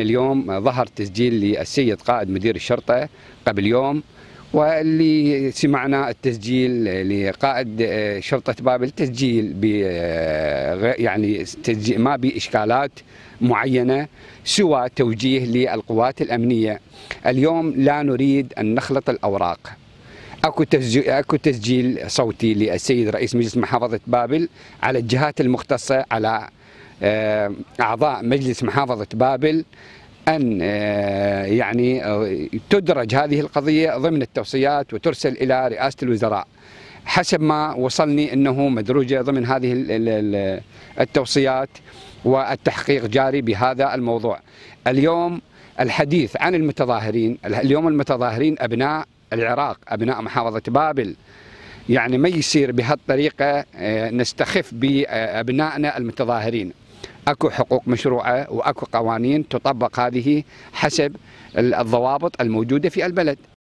اليوم ظهر تسجيل للسيد قائد مدير الشرطة قبل يوم واللي سمعنا التسجيل لقائد شرطة بابل تسجيل ب يعني تسجيل ما بإشكالات معينة سوى توجيه للقوات الأمنية. اليوم لا نريد أن نخلط الأوراق. أكو تسجيل أكو تسجيل صوتي للسيد رئيس مجلس محافظة بابل على الجهات المختصة على أعضاء مجلس محافظة بابل أن يعني تدرج هذه القضية ضمن التوصيات وترسل إلى رئاسة الوزراء. حسب ما وصلني أنه مدروجة ضمن هذه التوصيات والتحقيق جاري بهذا الموضوع. اليوم الحديث عن المتظاهرين اليوم المتظاهرين أبناء العراق أبناء محافظة بابل. يعني ما يصير بهالطريقة نستخف بأبنائنا المتظاهرين. أكو حقوق مشروعة وأكو قوانين تطبق هذه حسب الضوابط الموجودة في البلد.